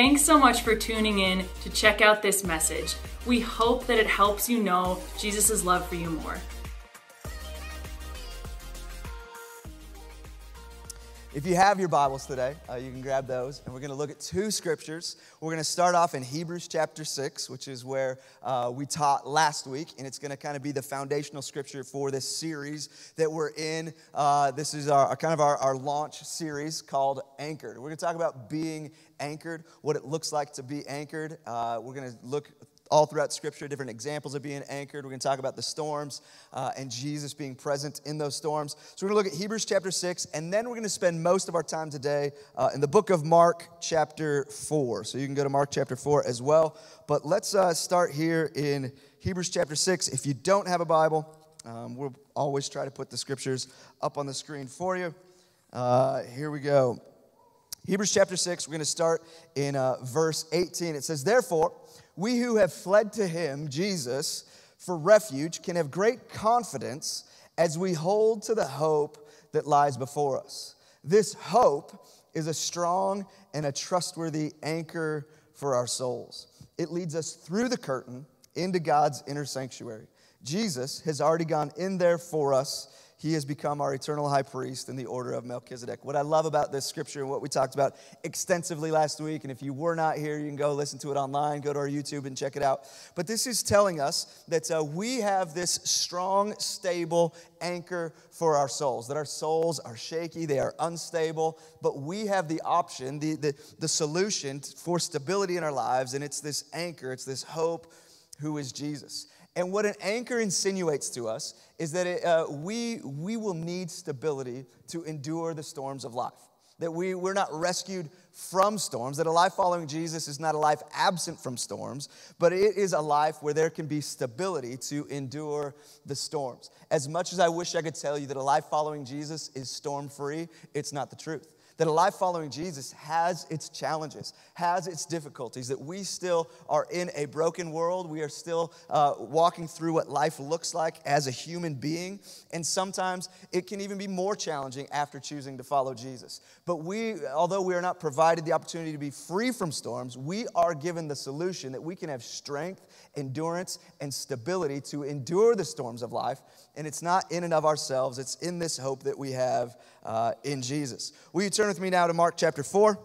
Thanks so much for tuning in to check out this message. We hope that it helps you know Jesus' love for you more. If you have your Bibles today, uh, you can grab those, and we're going to look at two scriptures. We're going to start off in Hebrews chapter 6, which is where uh, we taught last week, and it's going to kind of be the foundational scripture for this series that we're in. Uh, this is our, our kind of our, our launch series called Anchored. We're going to talk about being anchored, what it looks like to be anchored. Uh, we're going to look all throughout Scripture, different examples of being anchored. We're going to talk about the storms uh, and Jesus being present in those storms. So we're going to look at Hebrews chapter 6, and then we're going to spend most of our time today uh, in the book of Mark chapter 4. So you can go to Mark chapter 4 as well. But let's uh, start here in Hebrews chapter 6. If you don't have a Bible, um, we'll always try to put the scriptures up on the screen for you. Uh, here we go. Hebrews chapter 6, we're going to start in uh, verse 18. It says, Therefore, we who have fled to him, Jesus, for refuge can have great confidence as we hold to the hope that lies before us. This hope is a strong and a trustworthy anchor for our souls. It leads us through the curtain into God's inner sanctuary. Jesus has already gone in there for us he has become our eternal high priest in the order of Melchizedek. What I love about this scripture and what we talked about extensively last week, and if you were not here, you can go listen to it online, go to our YouTube and check it out. But this is telling us that uh, we have this strong, stable anchor for our souls, that our souls are shaky, they are unstable, but we have the option, the, the, the solution for stability in our lives, and it's this anchor, it's this hope who is Jesus. And what an anchor insinuates to us is that it, uh, we, we will need stability to endure the storms of life. That we, we're not rescued from storms, that a life following Jesus is not a life absent from storms, but it is a life where there can be stability to endure the storms. As much as I wish I could tell you that a life following Jesus is storm free, it's not the truth that a life following Jesus has its challenges, has its difficulties, that we still are in a broken world. We are still uh, walking through what life looks like as a human being. And sometimes it can even be more challenging after choosing to follow Jesus. But we, although we are not provided the opportunity to be free from storms, we are given the solution that we can have strength, endurance, and stability to endure the storms of life. And it's not in and of ourselves, it's in this hope that we have uh, in Jesus. Will you turn with me now to Mark chapter 4?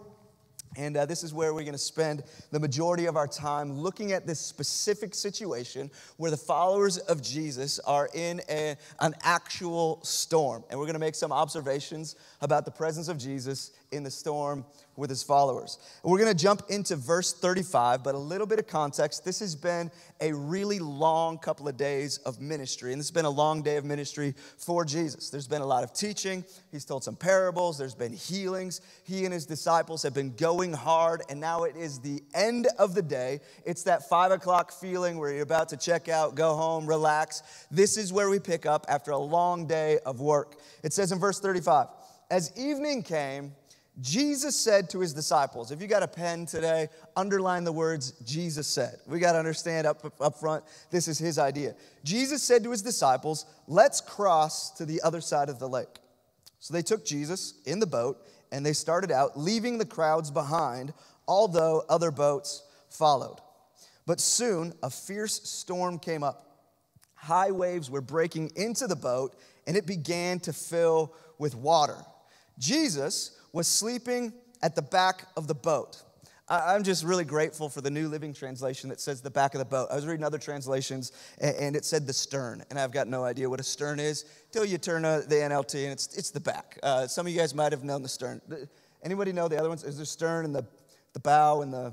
And uh, this is where we're going to spend the majority of our time looking at this specific situation where the followers of Jesus are in a, an actual storm. And we're going to make some observations about the presence of Jesus in the storm with his followers. We're going to jump into verse 35, but a little bit of context. This has been a really long couple of days of ministry, and this has been a long day of ministry for Jesus. There's been a lot of teaching, he's told some parables, there's been healings. He and his disciples have been going hard, and now it is the end of the day. It's that five o'clock feeling where you're about to check out, go home, relax. This is where we pick up after a long day of work. It says in verse 35 As evening came, Jesus said to his disciples, if you got a pen today, underline the words Jesus said. We got to understand up, up front, this is his idea. Jesus said to his disciples, let's cross to the other side of the lake. So they took Jesus in the boat and they started out, leaving the crowds behind, although other boats followed. But soon a fierce storm came up. High waves were breaking into the boat and it began to fill with water. Jesus was sleeping at the back of the boat. I'm just really grateful for the New Living Translation that says the back of the boat. I was reading other translations and it said the stern, and I've got no idea what a stern is till you turn the NLT and it's, it's the back. Uh, some of you guys might have known the stern. Anybody know the other ones? Is there stern and the, the bow and the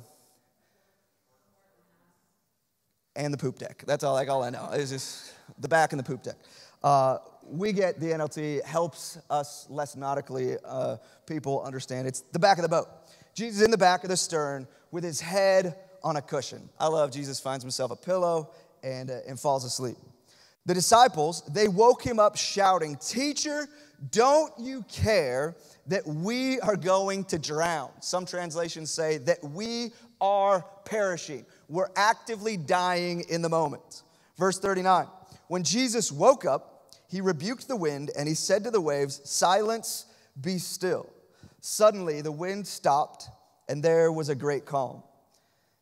and the poop deck? That's all like all I know. It's just the back and the poop deck. Uh, we get the NLT helps us less nautically uh, people understand. It's the back of the boat. Jesus in the back of the stern with his head on a cushion. I love Jesus finds himself a pillow and, uh, and falls asleep. The disciples, they woke him up shouting, Teacher, don't you care that we are going to drown? Some translations say that we are perishing. We're actively dying in the moment. Verse 39 When Jesus woke up, he rebuked the wind and he said to the waves, Silence, be still. Suddenly the wind stopped and there was a great calm.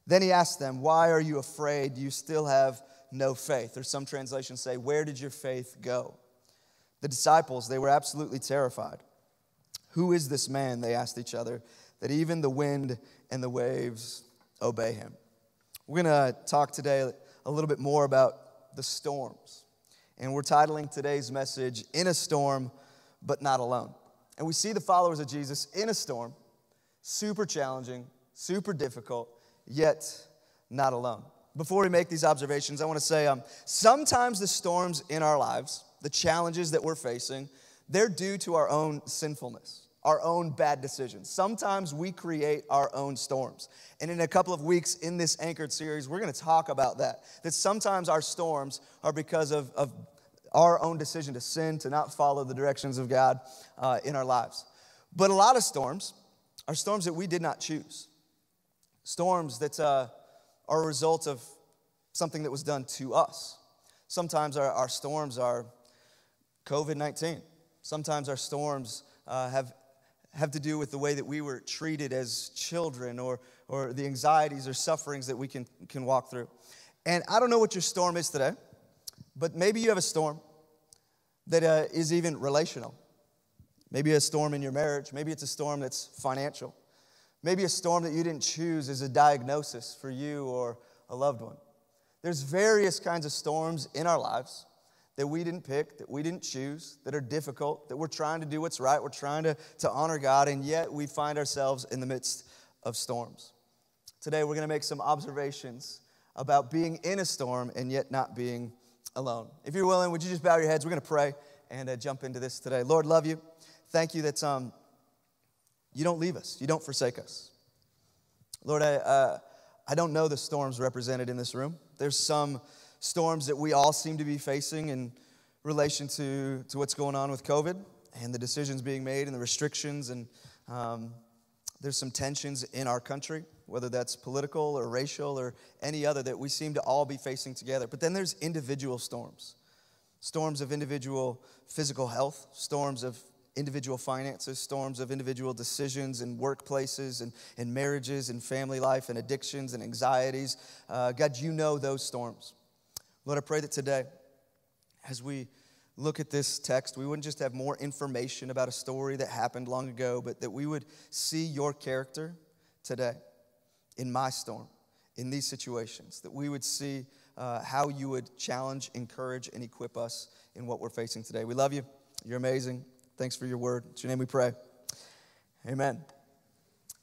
Then he asked them, Why are you afraid? You still have no faith. Or some translations say, Where did your faith go? The disciples, they were absolutely terrified. Who is this man, they asked each other, that even the wind and the waves obey him? We're going to talk today a little bit more about the storms. And we're titling today's message, In a Storm, but Not Alone. And we see the followers of Jesus in a storm, super challenging, super difficult, yet not alone. Before we make these observations, I want to say um, sometimes the storms in our lives, the challenges that we're facing, they're due to our own sinfulness, our own bad decisions. Sometimes we create our own storms. And in a couple of weeks in this Anchored series, we're going to talk about that. That sometimes our storms are because of, of our own decision to sin, to not follow the directions of God uh, in our lives. But a lot of storms are storms that we did not choose, storms that uh, are a result of something that was done to us. Sometimes our, our storms are COVID 19. Sometimes our storms uh, have, have to do with the way that we were treated as children or, or the anxieties or sufferings that we can, can walk through. And I don't know what your storm is today. But maybe you have a storm that uh, is even relational. Maybe a storm in your marriage. Maybe it's a storm that's financial. Maybe a storm that you didn't choose is a diagnosis for you or a loved one. There's various kinds of storms in our lives that we didn't pick, that we didn't choose, that are difficult, that we're trying to do what's right, we're trying to, to honor God, and yet we find ourselves in the midst of storms. Today, we're going to make some observations about being in a storm and yet not being alone. If you're willing, would you just bow your heads? We're going to pray and uh, jump into this today. Lord, love you. Thank you that um, you don't leave us, you don't forsake us. Lord, I, uh, I don't know the storms represented in this room. There's some storms that we all seem to be facing in relation to, to what's going on with COVID and the decisions being made and the restrictions. And um, there's some tensions in our country whether that's political or racial or any other that we seem to all be facing together. But then there's individual storms storms of individual physical health, storms of individual finances, storms of individual decisions and workplaces and, and marriages and family life and addictions and anxieties. Uh, God, you know those storms. Lord, I pray that today, as we look at this text, we wouldn't just have more information about a story that happened long ago, but that we would see your character today in my storm, in these situations, that we would see uh, how you would challenge, encourage, and equip us in what we're facing today. We love you. You're amazing. Thanks for your word. It's your name we pray. Amen.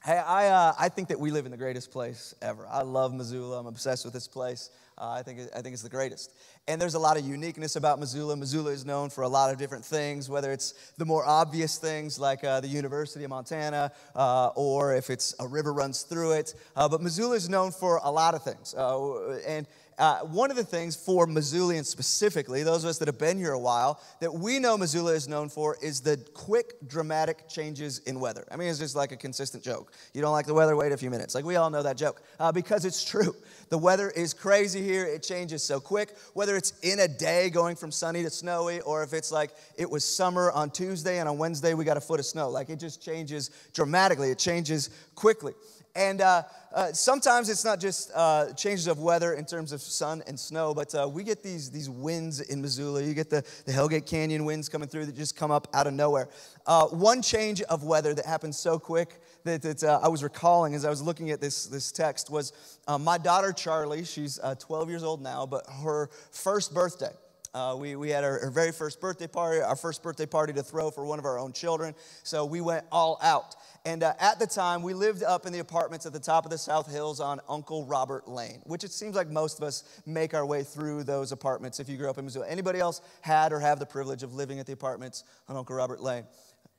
Hey, I, uh, I think that we live in the greatest place ever. I love Missoula. I'm obsessed with this place. Uh, I, think, I think it's the greatest. And there's a lot of uniqueness about Missoula. Missoula is known for a lot of different things, whether it's the more obvious things like uh, the University of Montana, uh, or if it's a river runs through it. Uh, but Missoula is known for a lot of things. Uh, and uh, one of the things for Missoulians specifically, those of us that have been here a while, that we know Missoula is known for is the quick, dramatic changes in weather. I mean, it's just like a consistent joke. You don't like the weather, wait a few minutes. Like, we all know that joke uh, because it's true. The weather is crazy here, it changes so quick, whether it's in a day going from sunny to snowy, or if it's like it was summer on Tuesday and on Wednesday we got a foot of snow. Like, it just changes dramatically, it changes quickly. And uh, uh, sometimes it's not just uh, changes of weather in terms of sun and snow, but uh, we get these, these winds in Missoula. You get the, the Hellgate Canyon winds coming through that just come up out of nowhere. Uh, one change of weather that happened so quick that, that uh, I was recalling as I was looking at this, this text was my daughter Charlie, she's 12 years old now, but her first birthday. Uh, we, we had our, our, very first birthday party, our first birthday party to throw for one of our own children. So we went all out. And uh, at the time, we lived up in the apartments at the top of the South Hills on Uncle Robert Lane, which it seems like most of us make our way through those apartments if you grew up in Missoula. Anybody else had or have the privilege of living at the apartments on Uncle Robert Lane?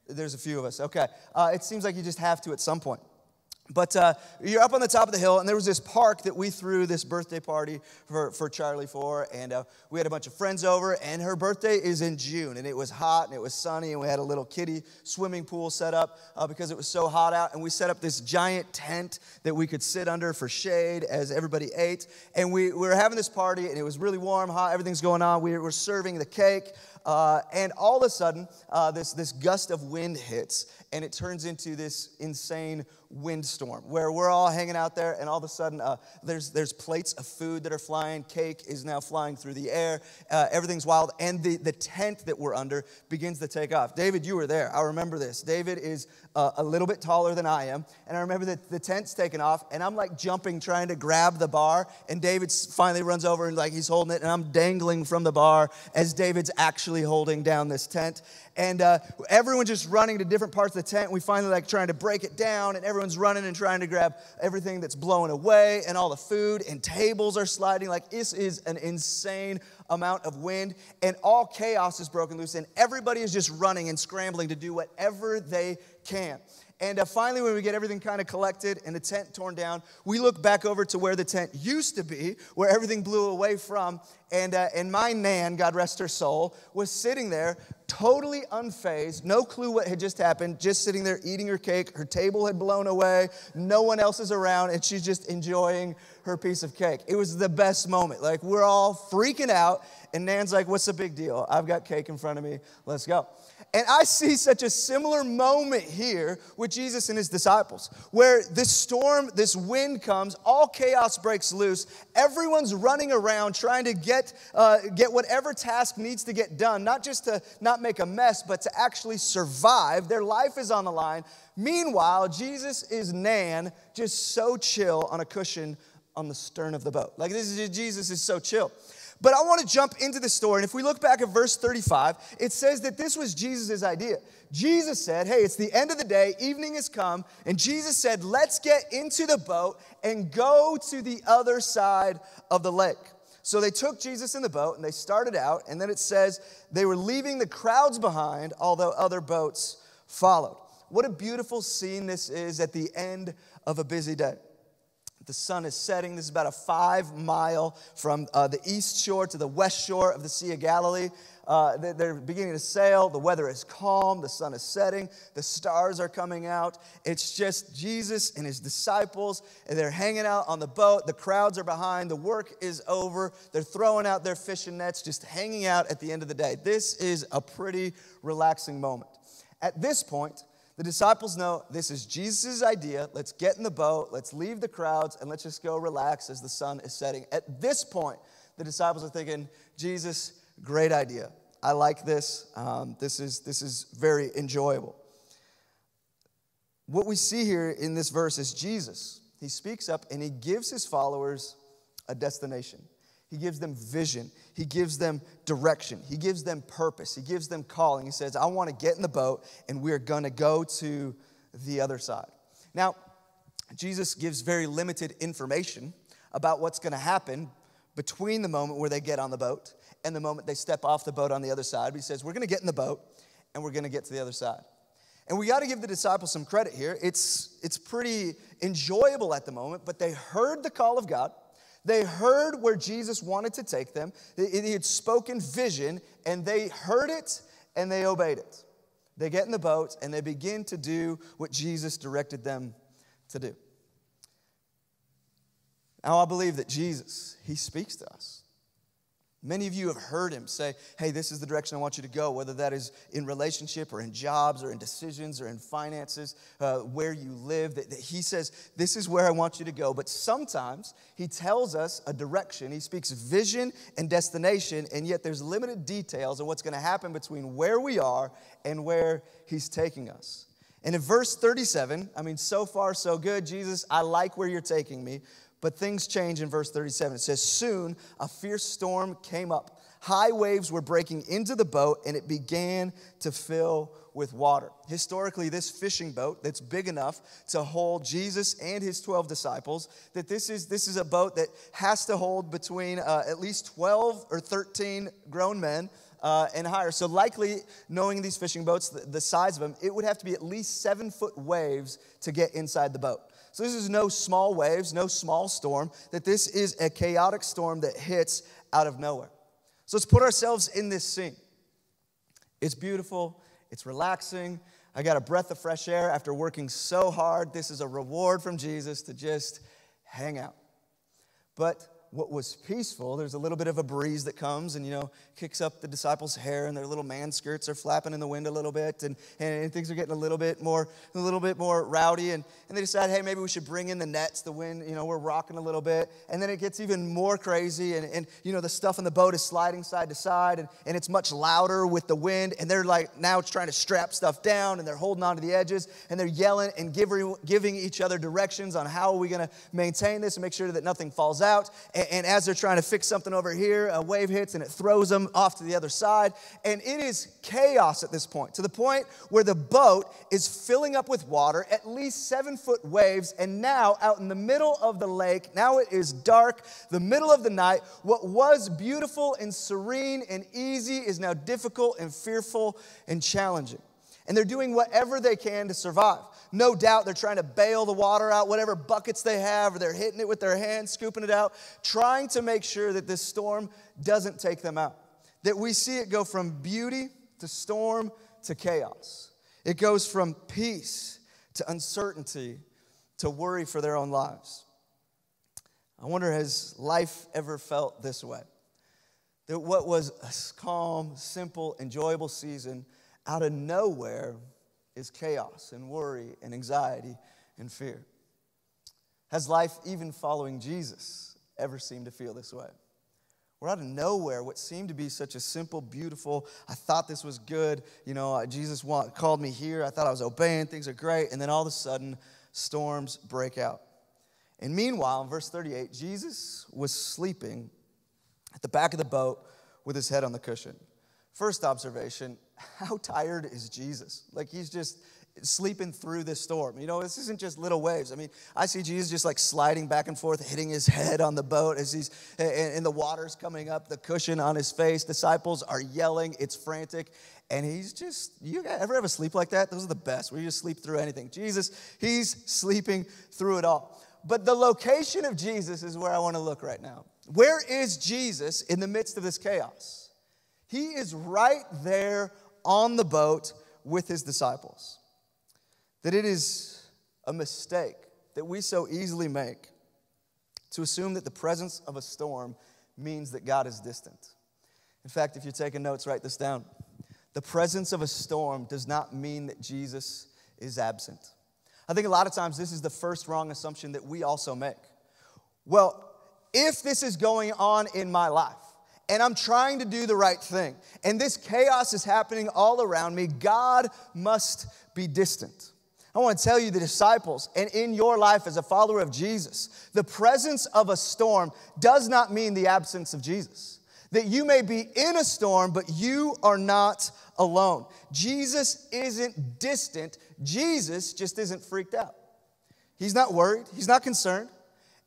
There's a few of us. Okay. Uh, it seems like you just have to at some point. But uh, you're up on the top of the hill, and there was this park that we threw this birthday party for, for Charlie for. And uh, we had a bunch of friends over, and her birthday is in June. And it was hot and it was sunny, and we had a little kiddie swimming pool set up uh, because it was so hot out. And we set up this giant tent that we could sit under for shade as everybody ate. And we, we were having this party, and it was really warm, hot, everything's going on. We were serving the cake. uh, and all of a sudden, uh, this, this gust of wind hits, and it turns into this insane windstorm where we're all hanging out there, and all of a sudden, uh, there's, there's plates of food that are flying. Cake is now flying through the air. Uh, everything's wild, and the, the tent that we're under begins to take off. David, you were there. I remember this. David is uh, a little bit taller than I am, and I remember that the tent's taken off, and I'm like jumping, trying to grab the bar, and David finally runs over and like he's holding it, and I'm dangling from the bar as David's actually holding down this tent. And uh, everyone's just running to different parts of the tent. We finally like trying to break it down, and everyone's running and trying to grab everything that's blowing away, and all the food and tables are sliding. Like this is an insane amount of wind, and all chaos is broken loose, and everybody is just running and scrambling to do whatever they can. And uh, finally, when we get everything kind of collected and the tent torn down, we look back over to where the tent used to be, where everything blew away from. And, uh, and my Nan, God rest her soul, was sitting there totally unfazed, no clue what had just happened, just sitting there eating her cake. Her table had blown away, no one else is around, and she's just enjoying her piece of cake. It was the best moment. Like, we're all freaking out, and Nan's like, What's the big deal? I've got cake in front of me, let's go. And I see such a similar moment here with Jesus and his disciples, where this storm, this wind comes, all chaos breaks loose. Everyone's running around trying to get, uh, get whatever task needs to get done, not just to not make a mess, but to actually survive. Their life is on the line. Meanwhile, Jesus is Nan, just so chill on a cushion on the stern of the boat. Like this is Jesus is so chill. But I want to jump into the story. And if we look back at verse 35, it says that this was Jesus' idea. Jesus said, Hey, it's the end of the day, evening has come. And Jesus said, Let's get into the boat and go to the other side of the lake. So they took Jesus in the boat and they started out. And then it says they were leaving the crowds behind, although other boats followed. What a beautiful scene this is at the end of a busy day. The sun is setting. This is about a five mile from uh, the east shore to the west shore of the Sea of Galilee. Uh, they're beginning to sail. The weather is calm. The sun is setting. The stars are coming out. It's just Jesus and his disciples, and they're hanging out on the boat. The crowds are behind. The work is over. They're throwing out their fishing nets, just hanging out at the end of the day. This is a pretty relaxing moment. At this point, the disciples know this is Jesus' idea. Let's get in the boat, let's leave the crowds, and let's just go relax as the sun is setting. At this point, the disciples are thinking, Jesus, great idea. I like this. Um, this, is, this is very enjoyable. What we see here in this verse is Jesus. He speaks up and he gives his followers a destination. He gives them vision. He gives them direction. He gives them purpose. He gives them calling. He says, I want to get in the boat and we're going to go to the other side. Now, Jesus gives very limited information about what's going to happen between the moment where they get on the boat and the moment they step off the boat on the other side. But he says, We're going to get in the boat and we're going to get to the other side. And we got to give the disciples some credit here. It's, it's pretty enjoyable at the moment, but they heard the call of God. They heard where Jesus wanted to take them. He had spoken vision, and they heard it and they obeyed it. They get in the boat and they begin to do what Jesus directed them to do. Now, I believe that Jesus, He speaks to us. Many of you have heard him say, Hey, this is the direction I want you to go, whether that is in relationship or in jobs or in decisions or in finances, uh, where you live. That, that he says, This is where I want you to go. But sometimes he tells us a direction. He speaks vision and destination, and yet there's limited details of what's going to happen between where we are and where he's taking us. And in verse 37, I mean, so far, so good. Jesus, I like where you're taking me. But things change in verse 37. It says, Soon a fierce storm came up. High waves were breaking into the boat, and it began to fill with water. Historically, this fishing boat that's big enough to hold Jesus and his 12 disciples, that this is, this is a boat that has to hold between uh, at least 12 or 13 grown men. Uh, and higher. So, likely, knowing these fishing boats, the, the size of them, it would have to be at least seven foot waves to get inside the boat. So this is no small waves, no small storm, that this is a chaotic storm that hits out of nowhere. So let's put ourselves in this scene. It's beautiful, it's relaxing. I got a breath of fresh air after working so hard. This is a reward from Jesus to just hang out. But what was peaceful, there's a little bit of a breeze that comes and, you know, kicks up the disciples' hair and their little man skirts are flapping in the wind a little bit and, and things are getting a little bit more, a little bit more rowdy. And, and they decide, hey, maybe we should bring in the nets. The wind, you know, we're rocking a little bit. And then it gets even more crazy and, and you know, the stuff in the boat is sliding side to side and, and it's much louder with the wind. And they're like now it's trying to strap stuff down and they're holding on to the edges and they're yelling and giving, giving each other directions on how are we going to maintain this and make sure that nothing falls out. And, and as they're trying to fix something over here, a wave hits and it throws them off to the other side. And it is chaos at this point, to the point where the boat is filling up with water, at least seven foot waves. And now, out in the middle of the lake, now it is dark, the middle of the night. What was beautiful and serene and easy is now difficult and fearful and challenging. And they're doing whatever they can to survive. No doubt they're trying to bail the water out, whatever buckets they have, or they're hitting it with their hands, scooping it out, trying to make sure that this storm doesn't take them out. That we see it go from beauty to storm to chaos. It goes from peace to uncertainty to worry for their own lives. I wonder, has life ever felt this way? That what was a calm, simple, enjoyable season out of nowhere is chaos and worry and anxiety and fear. Has life, even following Jesus, ever seemed to feel this way? We're out of nowhere, what seemed to be such a simple, beautiful, I thought this was good. You know, uh, Jesus called me here. I thought I was obeying. Things are great. And then all of a sudden, storms break out. And meanwhile, in verse 38, Jesus was sleeping at the back of the boat with his head on the cushion. First observation how tired is Jesus? Like he's just sleeping through this storm. You know, this isn't just little waves. I mean, I see Jesus just like sliding back and forth, hitting his head on the boat as he's, and the water's coming up, the cushion on his face. Disciples are yelling, it's frantic. And he's just, you ever have a sleep like that? Those are the best, where you just sleep through anything. Jesus, he's sleeping through it all. But the location of Jesus is where I want to look right now. Where is Jesus in the midst of this chaos? He is right there on the boat with his disciples. That it is a mistake that we so easily make to assume that the presence of a storm means that God is distant. In fact, if you're taking notes, write this down. The presence of a storm does not mean that Jesus is absent. I think a lot of times this is the first wrong assumption that we also make. Well, if this is going on in my life, and I'm trying to do the right thing, and this chaos is happening all around me, God must be distant. I want to tell you, the disciples, and in your life as a follower of Jesus, the presence of a storm does not mean the absence of Jesus. That you may be in a storm, but you are not alone. Jesus isn't distant, Jesus just isn't freaked out. He's not worried, he's not concerned.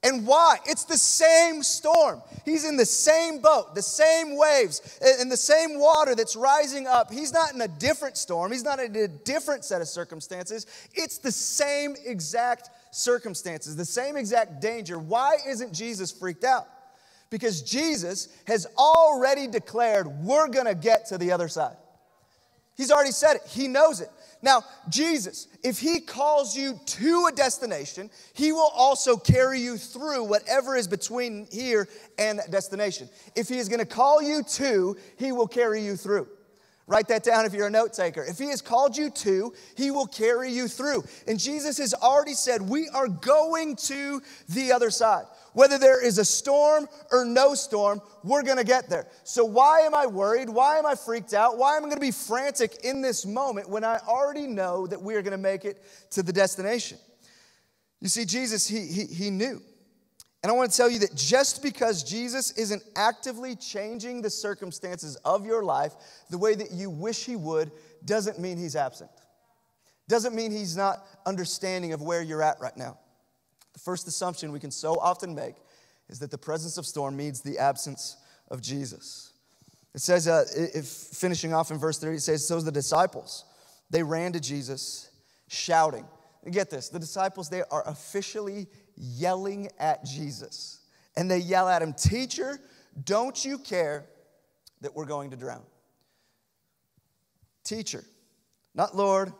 And why? It's the same storm. He's in the same boat, the same waves, and the same water that's rising up. He's not in a different storm. He's not in a different set of circumstances. It's the same exact circumstances, the same exact danger. Why isn't Jesus freaked out? Because Jesus has already declared we're going to get to the other side. He's already said it, He knows it. Now, Jesus, if He calls you to a destination, He will also carry you through whatever is between here and that destination. If He is going to call you to, He will carry you through. Write that down if you're a note taker. If He has called you to, He will carry you through. And Jesus has already said, We are going to the other side. Whether there is a storm or no storm, we're gonna get there. So, why am I worried? Why am I freaked out? Why am I gonna be frantic in this moment when I already know that we are gonna make it to the destination? You see, Jesus, he, he, he knew. And I want to tell you that just because Jesus isn't actively changing the circumstances of your life the way that you wish he would, doesn't mean he's absent. Doesn't mean he's not understanding of where you're at right now. The first assumption we can so often make is that the presence of storm means the absence of Jesus. It says, uh, if finishing off in verse 30, it says, So the disciples, they ran to Jesus shouting. Get this, the disciples, they are officially yelling at Jesus. And they yell at him, Teacher, don't you care that we're going to drown? Teacher, not Lord,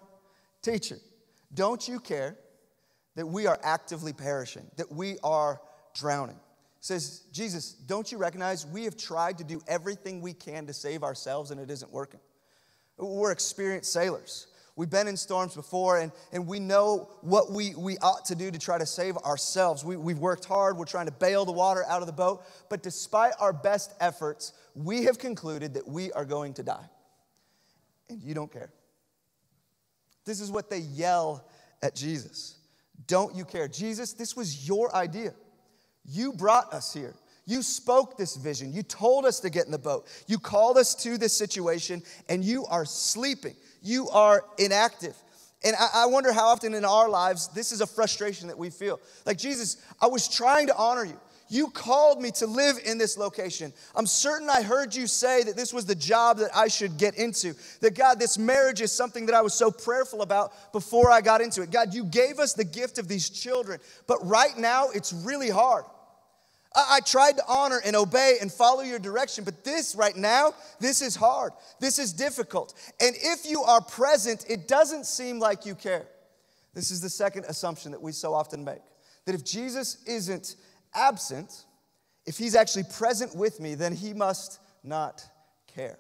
teacher, don't you care that we are actively perishing, that we are drowning. says, Jesus, don't you recognize we have tried to do everything we can to save ourselves and it isn't working? We're experienced sailors. We've been in storms before and, and we know what we, we ought to do to try to save ourselves. We, we've worked hard, we're trying to bail the water out of the boat, but despite our best efforts, we have concluded that we are going to die. And you don't care. This is what they yell at Jesus. Don't you care? Jesus, this was your idea. You brought us here. You spoke this vision. You told us to get in the boat. You called us to this situation, and you are sleeping. You are inactive. And I, wonder how often in our lives this is a frustration that we feel. Like, Jesus, I was trying to honor you. You called me to live in this location. I'm certain I heard you say that this was the job that I should get into. That God, this marriage is something that I was so prayerful about before I got into it. God, you gave us the gift of these children, but right now it's really hard. I, tried to honor and obey and follow your direction, but this right now, this is hard. This is difficult. And if you are present, it doesn't seem like you care. This is the second assumption that we so often make that if Jesus isn't absent, if he's actually present with me, then he must not care.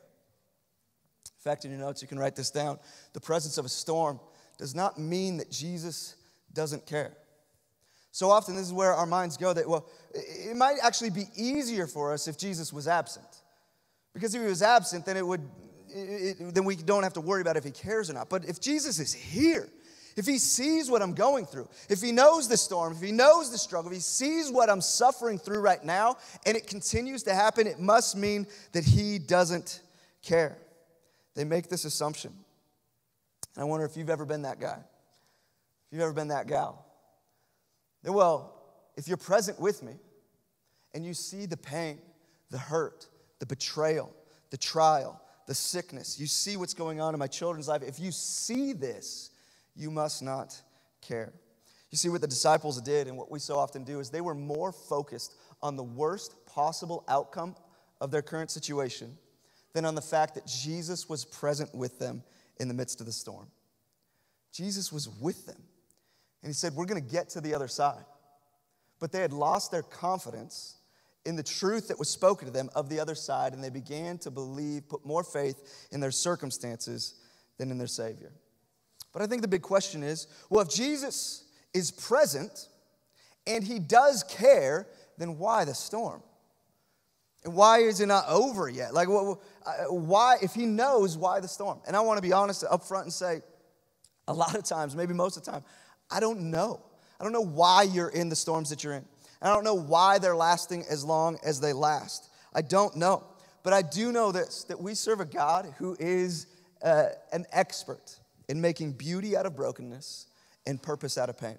In fact, in your notes, you can write this down. The presence of a storm does not mean that Jesus doesn't care. So often, this is where our minds go that, well, it might actually be easier for us if Jesus was absent. Because if he was absent, then it would, it, then we don't have to worry about if he cares or not. But if Jesus is here, if he sees what I'm going through, if he knows the storm, if he knows the struggle, if he sees what I'm suffering through right now, and it continues to happen, it must mean that he doesn't care. They make this assumption. And I wonder if you've ever been that guy, if you've ever been that gal. Well, if you're present with me and you see the pain, the hurt, the betrayal, the trial, the sickness, you see what's going on in my children's life, if you see this, you must not care. You see, what the disciples did and what we so often do is they were more focused on the worst possible outcome of their current situation than on the fact that Jesus was present with them in the midst of the storm. Jesus was with them. And he said, We're going to get to the other side. But they had lost their confidence in the truth that was spoken to them of the other side, and they began to believe, put more faith in their circumstances than in their Savior. But I think the big question is well, if Jesus is present and he does care, then why the storm? And why is it not over yet? Like, uh, why, if he knows, why the storm? And I want to be honest up front and say, a lot of times, maybe most of the time, I don't know. I don't know why you're in the storms that you're in. And I don't know why they're lasting as long as they last. I don't know. But I do know this that we serve a God who is uh, an expert in making beauty out of brokenness and purpose out of pain.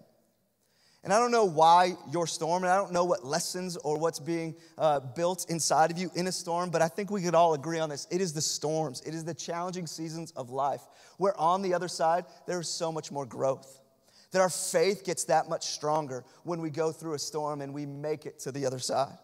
And I don't know why your storm, and I don't know what lessons or what's being uh, built inside of you in a storm, but I think we could all agree on this. It is the storms, it is the challenging seasons of life where on the other side, there is so much more growth that our faith gets that much stronger when we go through a storm and we make it to the other side.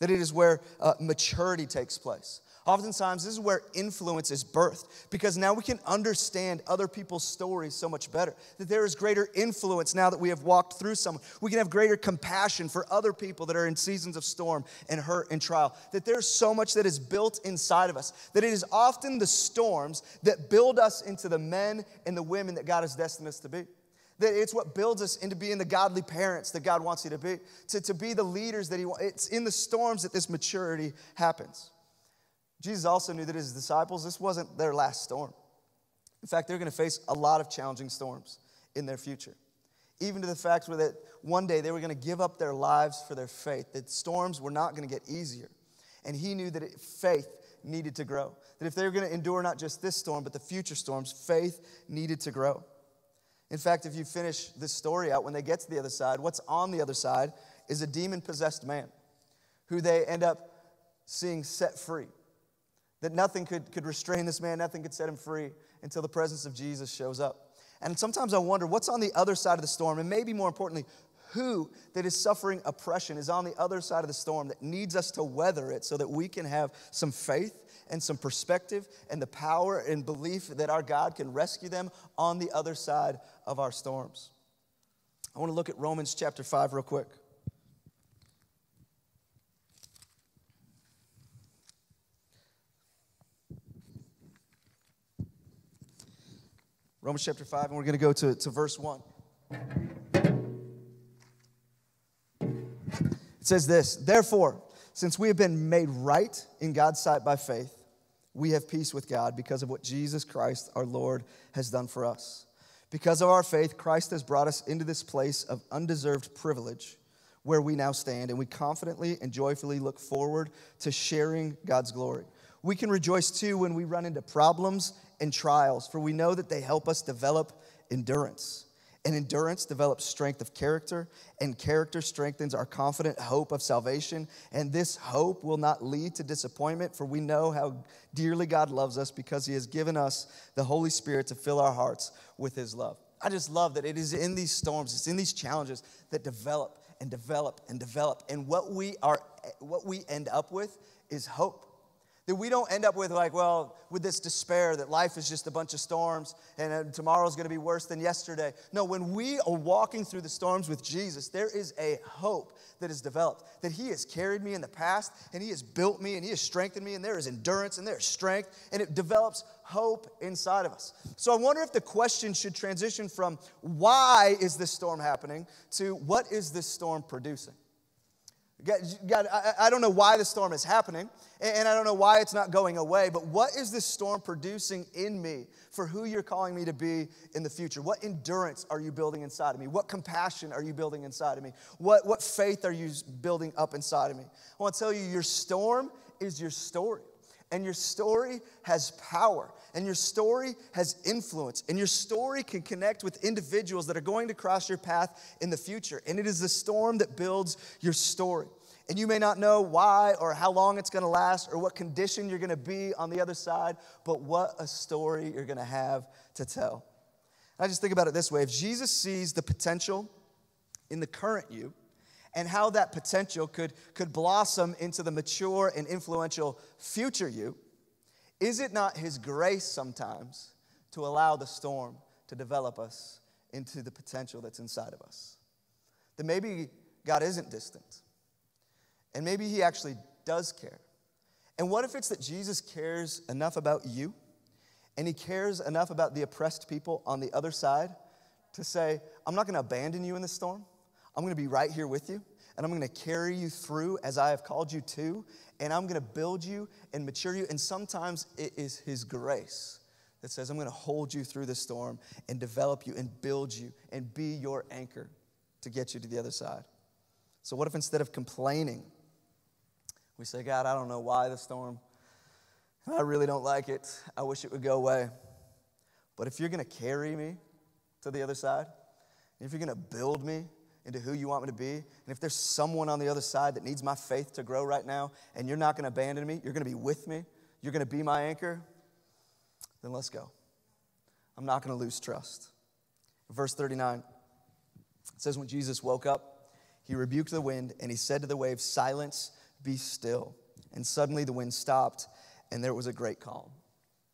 That it is where uh, maturity takes place. Oftentimes, this is where influence is birthed because now we can understand other people's stories so much better. That there is greater influence now that we have walked through someone. We can have greater compassion for other people that are in seasons of storm and hurt and trial. That there's so much that is built inside of us. That it is often the storms that build us into the men and the women that God has destined us to be. That it's what builds us into being the godly parents that God wants you to be, to, to be the leaders that He wants. It's in the storms that this maturity happens. Jesus also knew that his disciples, this wasn't their last storm. In fact, they're going to face a lot of challenging storms in their future. Even to the fact where that one day they were going to give up their lives for their faith, that storms were not going to get easier. And he knew that it, faith needed to grow. That if they were going to endure not just this storm, but the future storms, faith needed to grow. In fact, if you finish this story out, when they get to the other side, what's on the other side is a demon possessed man who they end up seeing set free. That nothing could, could restrain this man, nothing could set him free until the presence of Jesus shows up. And sometimes I wonder what's on the other side of the storm, and maybe more importantly, who that is suffering oppression is on the other side of the storm that needs us to weather it so that we can have some faith and some perspective and the power and belief that our God can rescue them on the other side of our storms. I want to look at Romans chapter 5 real quick. Romans chapter 5, and we're going to go to, to verse 1. It says this Therefore, since we have been made right in God's sight by faith, we have peace with God because of what Jesus Christ, our Lord, has done for us. Because of our faith, Christ has brought us into this place of undeserved privilege where we now stand, and we confidently and joyfully look forward to sharing God's glory. We can rejoice too when we run into problems and trials, for we know that they help us develop endurance. And endurance develops strength of character, and character strengthens our confident hope of salvation. And this hope will not lead to disappointment, for we know how dearly God loves us because He has given us the Holy Spirit to fill our hearts with His love. I just love that it is in these storms, it's in these challenges that develop and develop and develop. And what we are, what we end up with is hope. That we don't end up with, like, well, with this despair that life is just a bunch of storms and uh, tomorrow's gonna be worse than yesterday. No, when we are walking through the storms with Jesus, there is a hope that is developed. That He has carried me in the past and He has built me and He has strengthened me and there is endurance and there is strength and it develops hope inside of us. So I wonder if the question should transition from why is this storm happening to what is this storm producing? God, I, I don't know why the storm is happening, and I don't know why it's not going away, but what is this storm producing in me for who you're calling me to be in the future? What endurance are you building inside of me? What compassion are you building inside of me? What, what faith are you building up inside of me? I want to tell you, your storm is your story. And your story has power, and your story has influence, and your story can connect with individuals that are going to cross your path in the future. And it is the storm that builds your story. And you may not know why or how long it's going to last or what condition you're going to be on the other side, but what a story you're going to have to tell. I just think about it this way if Jesus sees the potential in the current you, and how that potential could, could blossom into the mature and influential future you, is it not His grace sometimes to allow the storm to develop us into the potential that's inside of us? That maybe God isn't distant, and maybe He actually does care. And what if it's that Jesus cares enough about you, and He cares enough about the oppressed people on the other side to say, I'm not gonna abandon you in the storm? I'm to be right here with you, and I'm to carry you through as I have called you to, and I'm to build you and mature you. And sometimes it is His grace that says, I'm to hold you through the storm and develop you and build you and be your anchor to get you to the other side. So, what if instead of complaining, we say, God, I don't know why the storm, I really don't like it. I wish it would go away. But if you're to carry me to the other side, if you're to build me into who you want me to be. And if there's someone on the other side that needs my faith to grow right now, and you're not going to abandon me, you're going to be with me, you're going to be my anchor, then let's go. I'm not going to lose trust. Verse 39 says, When Jesus woke up, he rebuked the wind and he said to the waves, Silence, be still. And suddenly the wind stopped and there was a great calm.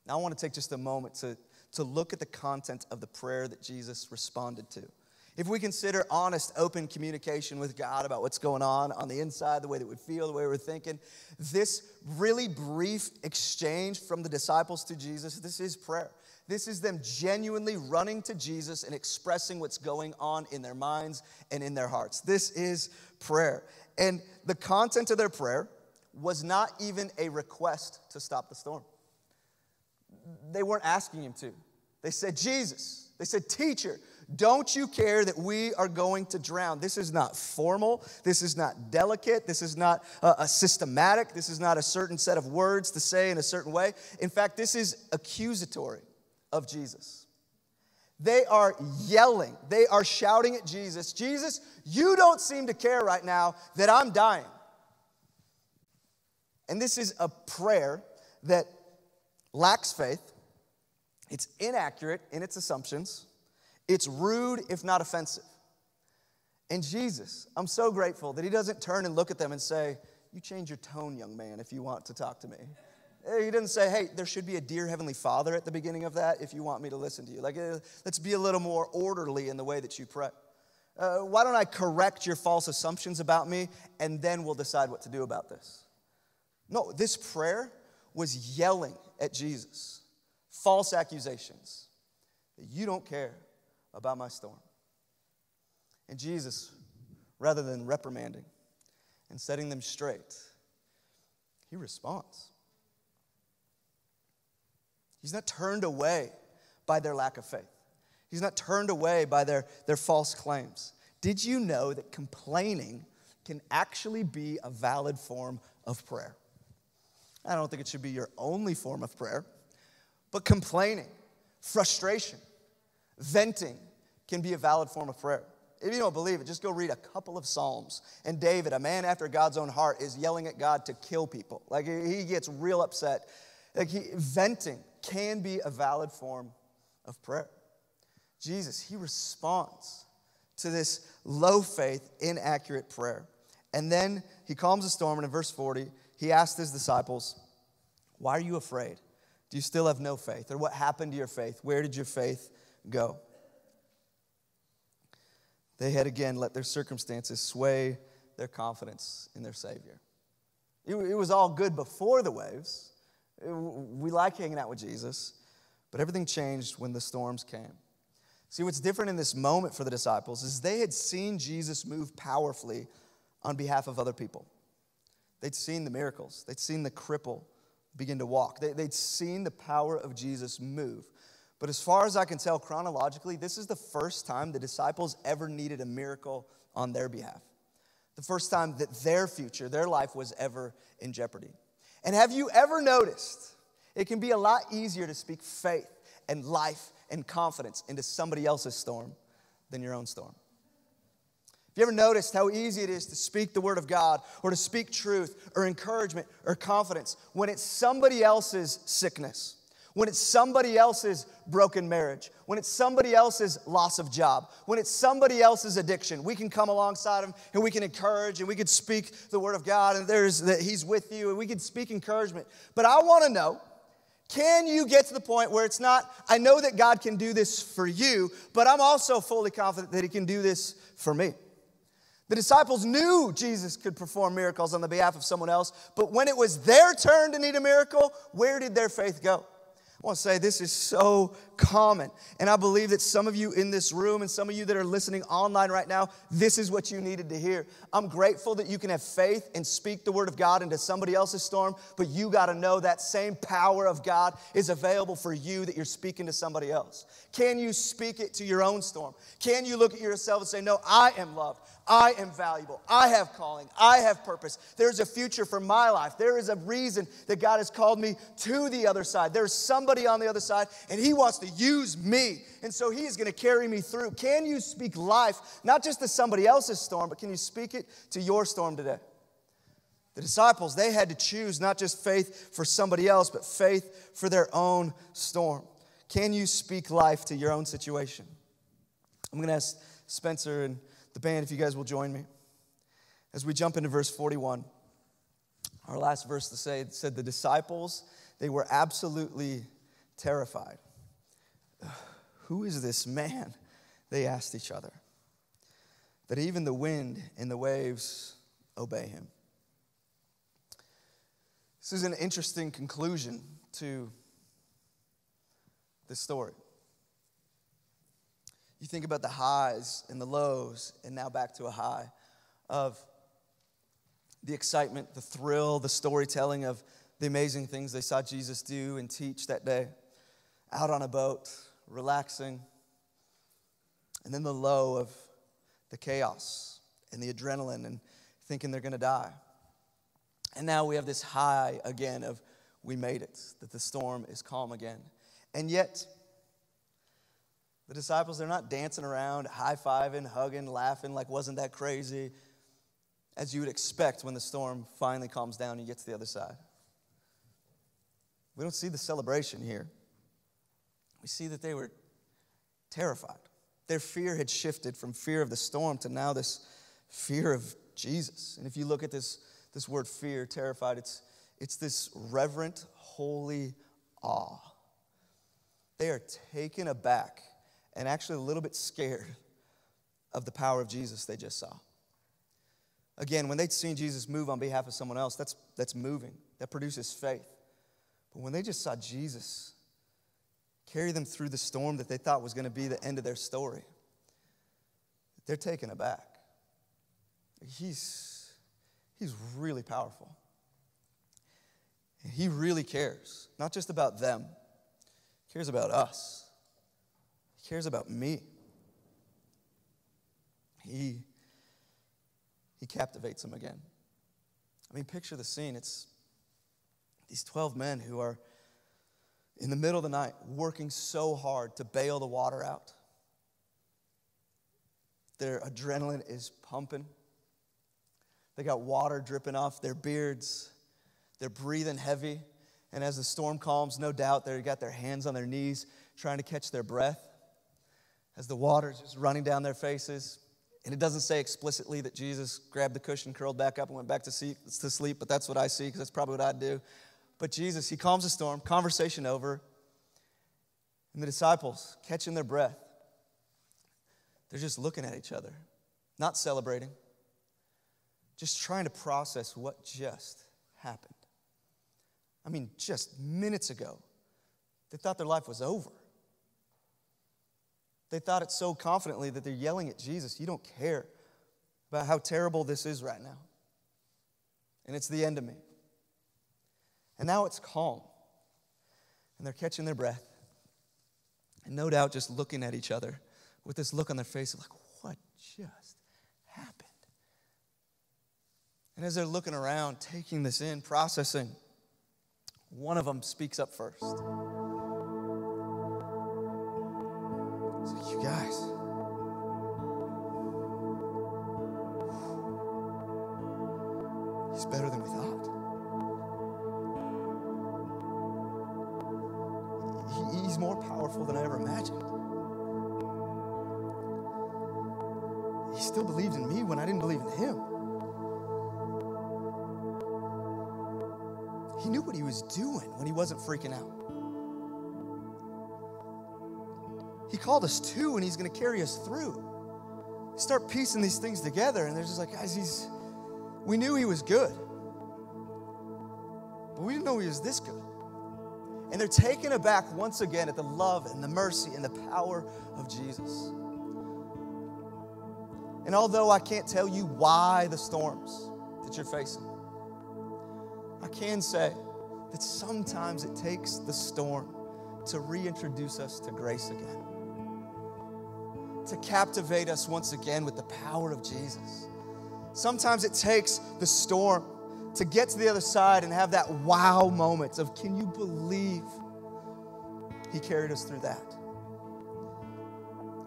Now I want to take just a moment to, to look at the content of the prayer that Jesus responded to. If we consider honest, open communication with God about what's going on on the inside, the way that we feel, the way we're thinking, this really brief exchange from the disciples to Jesus, this is prayer. This is them genuinely running to Jesus and expressing what's going on in their minds and in their hearts. This is prayer. And the content of their prayer was not even a request to stop the storm. They weren't asking him to. They said, Jesus. They said, Teacher, don't you care that we are going to drown? This is not formal. This is not delicate. This is not a, a, systematic. This is not a certain set of words to say in a certain way. In fact, this is accusatory of Jesus. They are yelling, they are shouting at Jesus Jesus, you don't seem to care right now that I'm dying. And this is a prayer that lacks faith, it's inaccurate in its assumptions. It's rude, if not offensive. And Jesus, I'm so grateful that he doesn't turn and look at them and say, You change your tone, young man, if you want to talk to me. He doesn't say, Hey, there should be a dear Heavenly Father at the beginning of that if you want me to listen to you. Like, uh, let's be a little more orderly in the way that you pray. Uh, why don't I correct your false assumptions about me and then we'll decide what to do about this? No, this prayer was yelling at Jesus, false accusations that you don't care about my storm. And Jesus, rather than reprimanding and setting them straight, he responds. He's not turned away by their lack of faith. He's not turned away by their, their false claims. Did you know that complaining can actually be a valid form of prayer? I don't think it should be your only form of prayer, but complaining, frustration, venting can be a valid form of prayer. If you don't believe it, just go read a couple of Psalms. And David, a man after God's own heart, is yelling at God to kill people. Like he gets real upset. Like he, venting can be a valid form of prayer. Jesus, he responds to this low faith, inaccurate prayer. And then he calms the storm, and in verse 40, he asked his disciples, Why are you afraid? Do you still have no faith? Or what happened to your faith? Where did your faith go? They had again let their circumstances sway their confidence in their Savior. It, was all good before the waves. we like hanging out with Jesus, but everything changed when the storms came. See, what's different in this moment for the disciples is they had seen Jesus move powerfully on behalf of other people. They'd seen the miracles, they'd seen the cripple begin to walk, they, would seen the power of Jesus move. But as far as I can tell chronologically, this is the first time the disciples ever needed a miracle on their behalf. The first time that their future, their life was ever in jeopardy. And have you ever noticed it can be a lot easier to speak faith and life and confidence into somebody else's storm than your own storm? Have you ever noticed how easy it is to speak the word of God or to speak truth or encouragement or confidence when it's somebody else's sickness? When it's somebody else's broken marriage, when it's somebody else's loss of job, when it's somebody else's addiction, we can come alongside them and we can encourage and we can speak the word of God and there's that He's with you and we can speak encouragement. But I want to know can you get to the point where it's not, I know that God can do this for you, but I'm also fully confident that He can do this for me? The disciples knew Jesus could perform miracles on the behalf of someone else, but when it was their turn to need a miracle, where did their faith go? I want to say this is so common. And I believe that some of you in this room and some of you that are listening online right now, this is what you needed to hear. I'm grateful that you can have faith and speak the word of God into somebody else's storm, but you got to know that same power of God is available for you that you're speaking to somebody else. Can you speak it to your own storm? Can you look at yourself and say, No, I am loved. I am valuable. I have calling. I have purpose. There's a future for my life. There is a reason that God has called me to the other side. There's somebody on the other side, and He wants to use me. And so He is going to carry me through. Can you speak life, not just to somebody else's storm, but can you speak it to your storm today? The disciples, they had to choose not just faith for somebody else, but faith for their own storm. Can you speak life to your own situation? I'm going to ask Spencer and the band, if you guys will join me. As we jump into verse 41, our last verse to say said the disciples, they were absolutely terrified. Who is this man? They asked each other. That even the wind and the waves obey him. This is an interesting conclusion to this story. You think about the highs and the lows, and now back to a high of the excitement, the thrill, the storytelling of the amazing things they saw Jesus do and teach that day. Out on a boat, relaxing. And then the low of the chaos and the adrenaline and thinking they're going to die. And now we have this high again of we made it, that the storm is calm again. And yet, the disciples, they're not dancing around, high fiving, hugging, laughing like, wasn't that crazy? As you would expect when the storm finally calms down and you get to the other side. We don't see the celebration here. We see that they were terrified. Their fear had shifted from fear of the storm to now this fear of Jesus. And if you look at this, this word fear, terrified, it's, it's this reverent, holy awe. They are taken aback and actually a little bit scared of the power of Jesus they just saw. Again, when they'd seen Jesus move on behalf of someone else, that's, that's moving, that produces faith. But when they just saw Jesus carry them through the storm that they thought was going to be the end of their story. They're taken aback. He's, he's really powerful. And he really cares, not just about them, he cares about us. He cares about me. He, he captivates them again. I mean, picture the scene. It's these 12 men who are in the middle of the night working so hard to bail the water out. Their adrenaline is pumping. They got water dripping off their beards. They're breathing heavy. And as the storm calms, no doubt they've got their hands on their knees trying to catch their breath as the water's just running down their faces. And it doesn't say explicitly that Jesus grabbed the cushion, curled back up, and went back to sleep but that's what I see because that's probably what I'd do. But Jesus, he calms the storm, conversation over, and the disciples catching their breath. They're just looking at each other, not celebrating, just trying to process what just happened. I mean, just minutes ago, they thought their life was over. They thought it so confidently that they're yelling at Jesus, You don't care about how terrible this is right now. And it's the end of me. And now it's calm. And they're catching their breath. And no doubt just looking at each other with this look on their face of like, what just happened? And as they're looking around, taking this in, processing, one of them speaks up first. It's like, you guys. He's better than we freaking out. He called us too, and he's going to carry us through. Start piecing these things together, and they're just like, guys, he's. We knew he was good, but we didn't know he was this good. And they're taken aback once again at the love and the mercy and the power of Jesus. And although I can't tell you why the storms that you're facing, I can say that sometimes it takes the storm to reintroduce us to grace again, to captivate us once again with the power of Jesus. Sometimes it takes the storm to get to the other side and have that wow moment of, can you believe He carried us through that?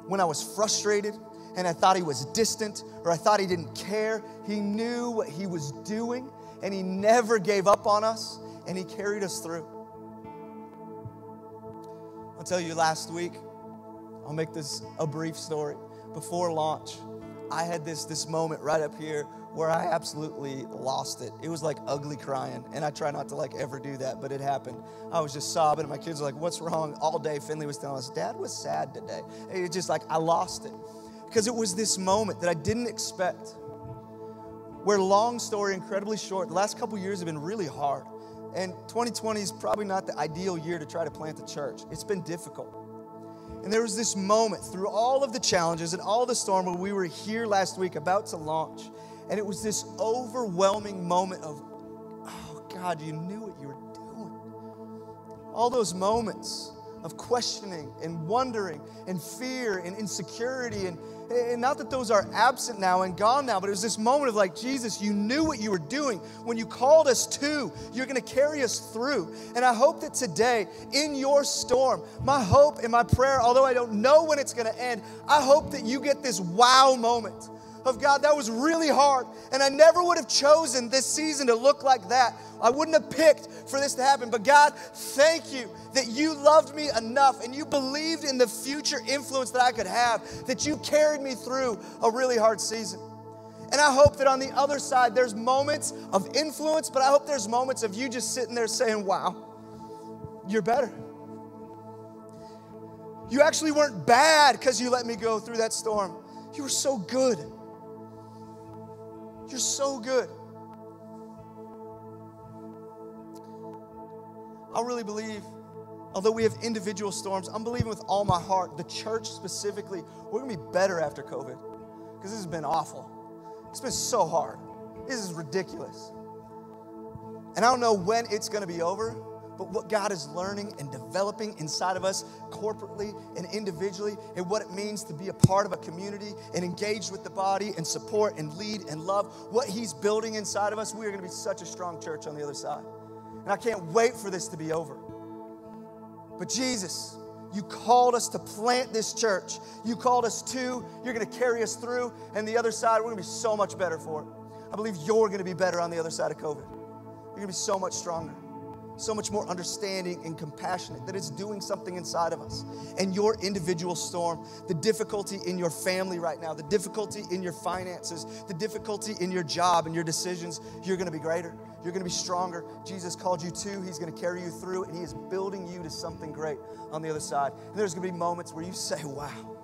When I was frustrated and I thought He was distant or I thought He didn't care, He knew what He was doing and He never gave up on us and He carried us through. I'll tell you last week, I'll make this a brief story. Before launch, I had this, this moment right up here where I absolutely lost it. It was like ugly crying, and I try not to like ever do that, but it happened. I was just sobbing, and my kids were like, "What's wrong?" All day, Finley was telling us, "Dad was sad today." It's just like I lost it because it was this moment that I didn't expect. Where long story, incredibly short, the last couple years have been really hard, and 2020 is probably not the ideal year to try to plant the church. It's been difficult. And there was this moment through all of the challenges and all the storm when we were here last week about to launch. And it was this overwhelming moment of, oh God, you knew what you were doing. All those moments of questioning and wondering and fear and insecurity and and not that those are absent now and gone now, but it was this moment of like, Jesus, you knew what you were doing. When you called us to, you're going to carry us through. And I hope that today, in your storm, my hope and my prayer, although I don't know when it's going to end, I hope that you get this wow moment of God, that was really hard. And I never would have chosen this season to look like that. I wouldn't have picked for this to happen. But God, thank you that you loved me enough and you believed in the future influence that I could have, that you carried me through a really hard season. And I hope that on the other side, there's moments of influence, but I hope there's moments of you just sitting there saying, wow, you're better. You actually weren't bad because you let me go through that storm. You were so good. You're so good. I really believe although we have individual storms, I'm believing with all my heart, the church specifically, we're gonna be better after COVID. Because this has been awful. It's been so hard. This is ridiculous. And I don't know when it's gonna be over, but what God is learning and developing inside of us corporately and individually, and what it means to be a part of a community and engage with the body and support and lead and love, what He's building inside of us, we are gonna be such a strong church on the other side. And I can't wait for this to be over. But Jesus, you called us to plant this church. You called us to, you're gonna carry us through, and the other side, we're gonna be so much better for it. I believe you're gonna be better on the other side of COVID. You're gonna be so much stronger so much more understanding and compassionate, that it's doing something inside of us. And your individual storm, the difficulty in your family right now, the difficulty in your finances, the difficulty in your job and your decisions, you're gonna be greater. You're gonna be stronger. Jesus called you to, He's gonna carry you through, and He is building you to something great on the other side. And there's gonna be moments where you say, Wow,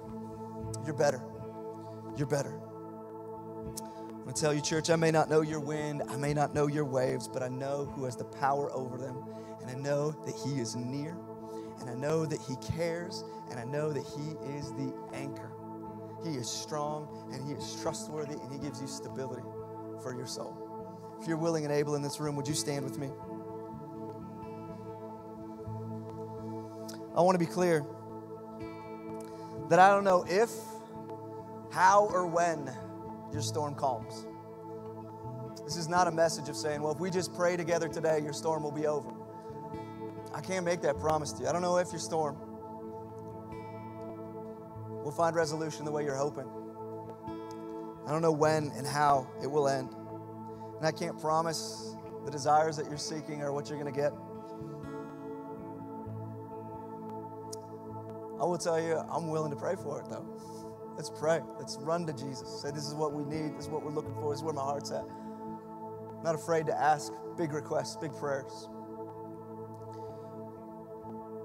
you're better. You're better. I'm gonna tell you, church, I may not know your wind, I may not know your waves, but I know who has the power over them. And I know that He is near, and I know that He cares, and I know that He is the anchor. He is strong, and He is trustworthy, and He gives you stability for your soul. If you're willing and able in this room, would you stand with me? I want to be clear that I don't know if, how, or when your storm calms. This is not a message of saying, well, if we just pray together today, your storm will be over. I can't make that promise to you. I don't know if your storm will find resolution the way you're hoping. I don't know when and how it will end. And I can't promise the desires that you're seeking or what you're going to get. I will tell you, I'm willing to pray for it though. Let's pray. Let's run to Jesus. Say, This is what we need. This is what we're looking for. This is where my heart's at. I'm not afraid to ask big requests, big prayers.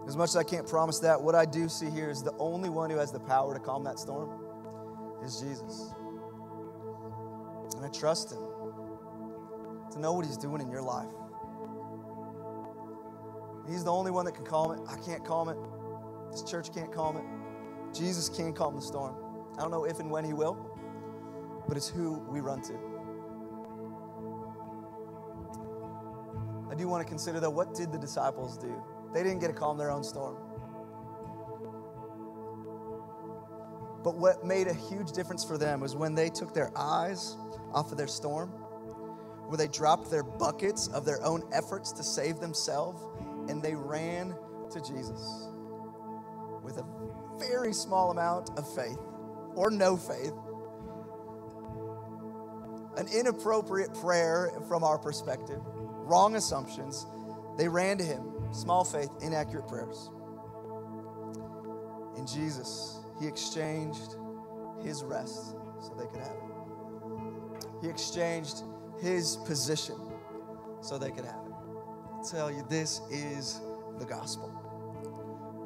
As much as I can't promise that, what I do see here is the only one who has the power to calm that storm is Jesus. And I trust him to know what he's doing in your life. He's the only one that can calm it. I can't calm it. This church can't calm it. Jesus can calm the storm. I don't know if and when He will, but it's who we run to. I do want to consider, though, what did the disciples do? They didn't get to calm their own storm. But what made a huge difference for them was when they took their eyes off of their storm, where they dropped their buckets of their own efforts to save themselves, and they ran to Jesus with a very small amount of faith or no faith, an inappropriate prayer from our perspective, wrong assumptions. They ran to him, small faith, inaccurate prayers. In Jesus, he exchanged his rest so they could have it. He exchanged his position so they could have it. I tell you, this is the gospel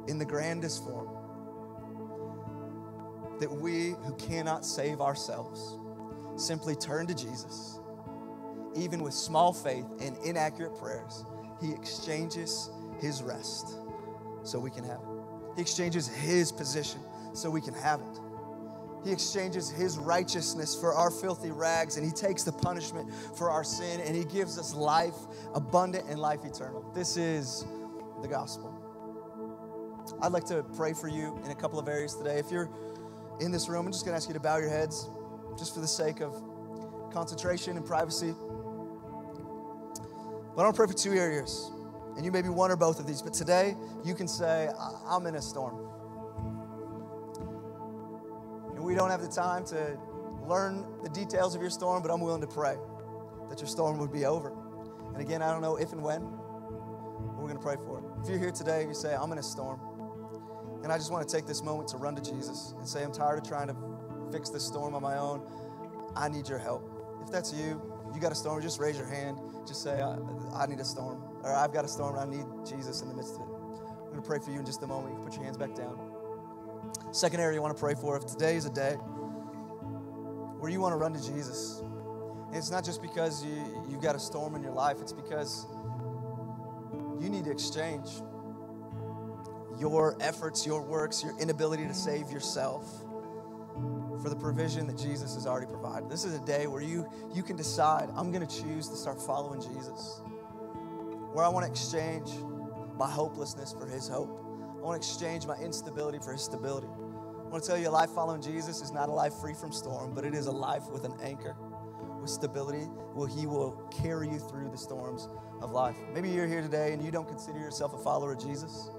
in the grandest form that we who cannot save ourselves simply turn to Jesus. Even with small faith and inaccurate prayers, He exchanges His rest so we can have it. He exchanges His position so we can have it. He exchanges His righteousness for our filthy rags, and He takes the punishment for our sin, and He gives us life abundant and life eternal. This is the gospel. I'd like to pray for you in a couple of areas today. If you're in this room, I'm just going to ask you to bow your heads just for the sake of concentration and privacy. But I to pray for two areas. And you may be one or both of these, but today you can say, I'm in a storm. And we don't have the time to learn the details of your storm, but I'm willing to pray that your storm would be over. And again, I don't know if and when, but we're going to pray for it. If you're here today and you say, I'm in a storm, and I just want to take this moment to run to Jesus and say, I'm tired of trying to fix this storm on my own. I need your help. If that's you, you got a storm, just raise your hand. Just say, I, I need a storm. Or I've got a storm and I need Jesus in the midst of it. I'm going to pray for you in just a moment. You can put your hands back down. Second area you want to pray for, if today is a day where you want to run to Jesus, and it's not just because you, you've got a storm in your life, it's because you need to exchange your efforts, your works, your inability to save yourself for the provision that Jesus has already provided. This is a day where you, you can decide, I'm going to choose to start following Jesus, where I want to exchange my hopelessness for his hope. I want to exchange my instability for his stability. I want to tell you, a life following Jesus is not a life free from storm, but it is a life with an anchor, with stability. where he will carry you through the storms of life. Maybe you're here today and you don't consider yourself a follower of Jesus.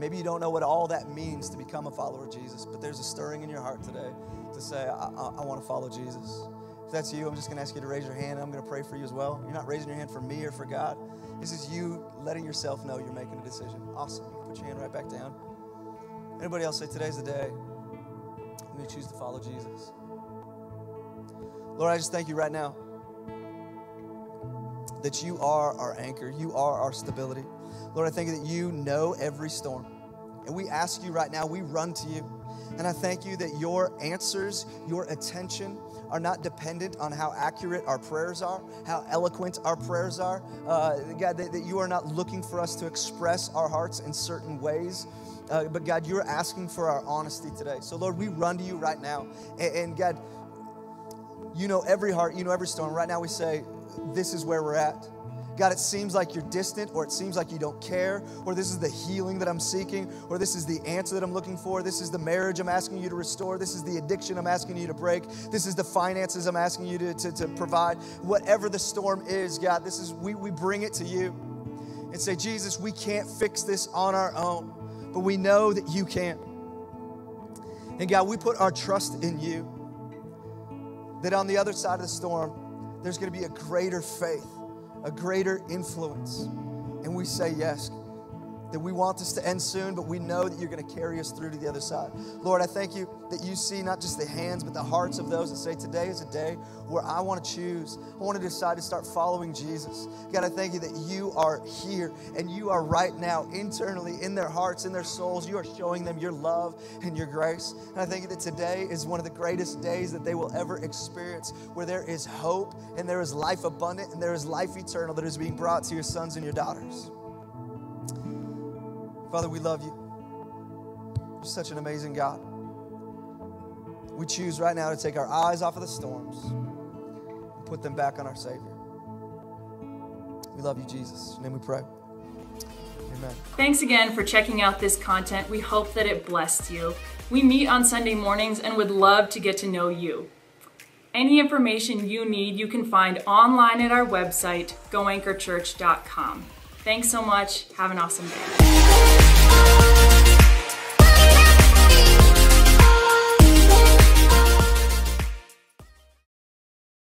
Maybe you don't know what all that means to become a follower of Jesus, but there's a stirring in your heart today to say, I, I, I want to follow Jesus. If that's you, I'm just going to ask you to raise your hand and I'm going to pray for you as well. You're not raising your hand for me or for God. This is you letting yourself know you're making a decision. Awesome. Put your hand right back down. Anybody else say, Today's the day I'm going to choose to follow Jesus? Lord, I just thank you right now that you are our anchor, you are our stability. Lord, I thank you that you know every storm. And we ask you right now, we run to you. And I thank you that your answers, your attention, are not dependent on how accurate our prayers are, how eloquent our prayers are. Uh, God, that, that, you are not looking for us to express our hearts in certain ways. Uh, but God, you're asking for our honesty today. So, Lord, we run to you right now. And, and God, you know every heart, you know every storm. Right now, we say, This is where we're at. God, it seems like you're distant, or it seems like you don't care, or this is the healing that I'm seeking, or this is the answer that I'm looking for, this is the marriage I'm asking you to restore, this is the addiction I'm asking you to break, this is the finances I'm asking you to, to, to provide. Whatever the storm is, God, this is we, we bring it to you and say, Jesus, we can't fix this on our own, but we know that you can. And God, we put our trust in you. That on the other side of the storm, there's going to be a greater faith a greater influence. And we say yes. That we want this to end soon, but we know that you're going to carry us through to the other side. Lord, I thank you that you see not just the hands, but the hearts of those that say, Today is a day where I want to choose. I want to decide to start following Jesus. God, I thank you that you are here and you are right now internally in their hearts, in their souls. You are showing them your love and your grace. And I thank you that today is one of the greatest days that they will ever experience where there is hope and there is life abundant and there is life eternal that is being brought to your sons and your daughters. Father, we love you. You're such an amazing God. We choose right now to take our eyes off of the storms and put them back on our Savior. We love you, Jesus. In name we pray. Amen. Thanks again for checking out this content. We hope that it blessed you. We meet on Sunday mornings and would love to get to know you. Any information you need, you can find online at our website, goanchorchurch.com. Thanks so much. Have an awesome day.